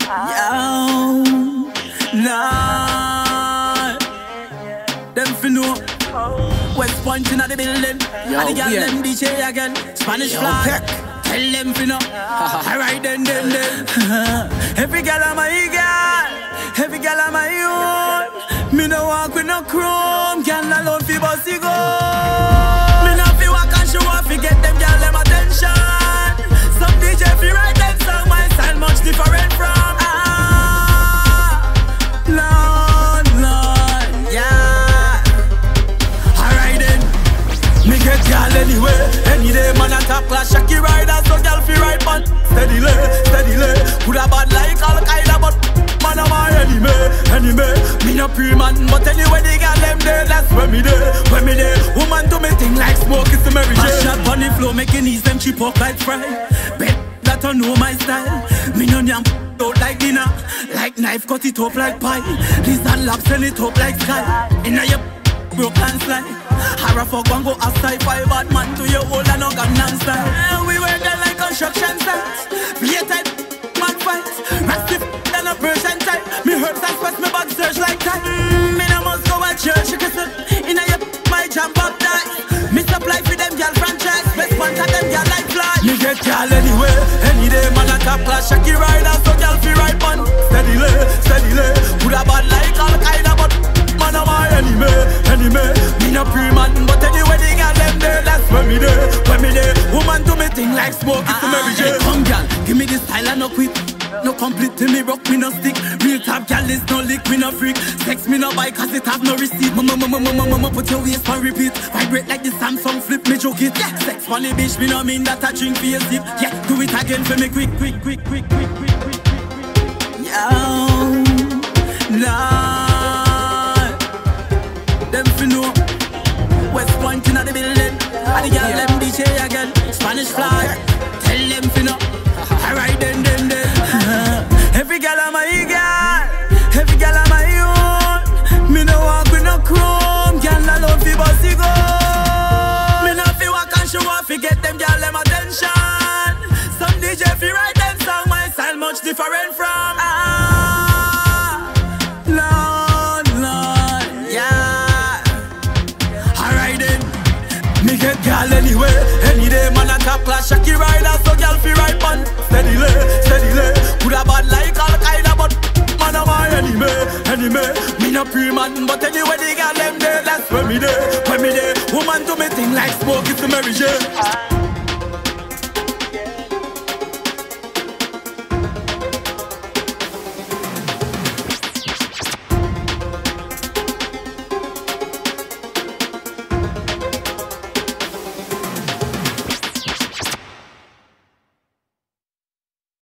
Yo, nah. Them fi know. Westpoint inna the building. Yo, and the yeah. them DJ again. Spanish Yo, flag. Peck. Tell them fi know. Alright then, then, then. Every girl am my girl. Every girl am my own. Me no walk with no chrome. Girl alone fi bossy go. No pre man but anyway the girl them there. That's where me there, where me there. Woman do me thing like smoke it's a Mary Jane. Shot on the floor making knees them chip up like fry. Bet that I know my style. Me no nyam out like dinner, like knife cut it up like pie. Lizard lap send it up like sky. Inna your broke and slide. Harra fuck one go outside five bad man to your old and no Gangnam style. Eh, We were there like me search like that. Mm, me no must go at church, you can say. Inna your my jam up die. Me supply for them girl franchise. Best one of them girl like fly. Me get girl anyway. Any day man a top class. Shaki rider so girl fi ride man. Steadily, steadily. Coulda bad like Al Qaeda but man a my enemy, enemy. Me no pre man, but anyway the girl them there, that's where me there, where me there. Woman do me thing like smoke, it's a Mary Jane. Come girl, give me the style and no quit. No complete till me rock, me no stick. Real top girl is no lick, me no freak. Sex me no buy cause it have no receipt. Mama, mama, mama, mama, put your waist on repeat. Vibrate like the Samsung flip, me joke it. Yeah, sex funny bitch, me no mean that I drink for your sip. Yeah, do it again for me quick, quick, quick, quick, quick, quick, quick, quick, quick. Yo, Lord, them girl them attention. Some DJ fi write them song, my style much different from. Ah, Lord, Lord, yeah. Alright then, me get girl anyway. Any day man a top class Shaki rider, so girl fi ride. Steadily, steadily. No pre man, but anyway the girl them there, that's where me there, where me there. Woman do me thing like smoke, it's a Mary Jane.